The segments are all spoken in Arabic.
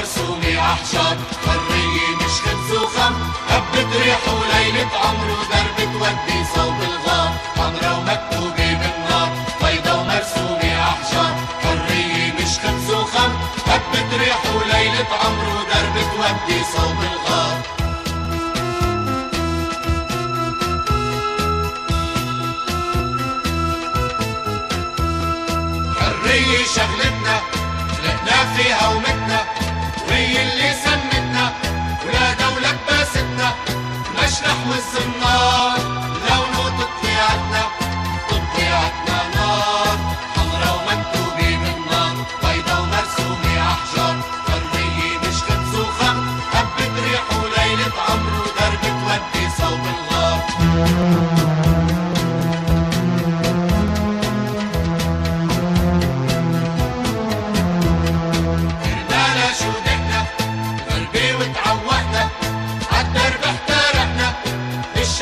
ومرسومة أحجار حرية مش خبز وخم هبت ريح وليلة عمر ودرب تودي صوب الغار. حمرا ومكتوبة بالنار بيضا ومرسومة أحجار حرية مش خبز وخم هبت ريح وليلة عمر ودرب تودي صوب الغار. حرية شغلتنا خلقنا فيها ومتنا مشلح والزنار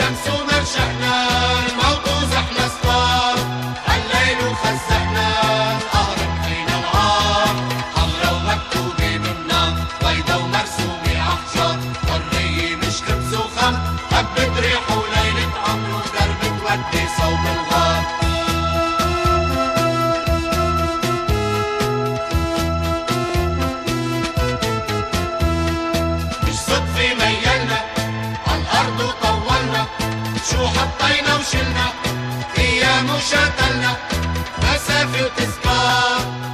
الشمس ومرشقنا الموت وشتلنا مسافة وتذكار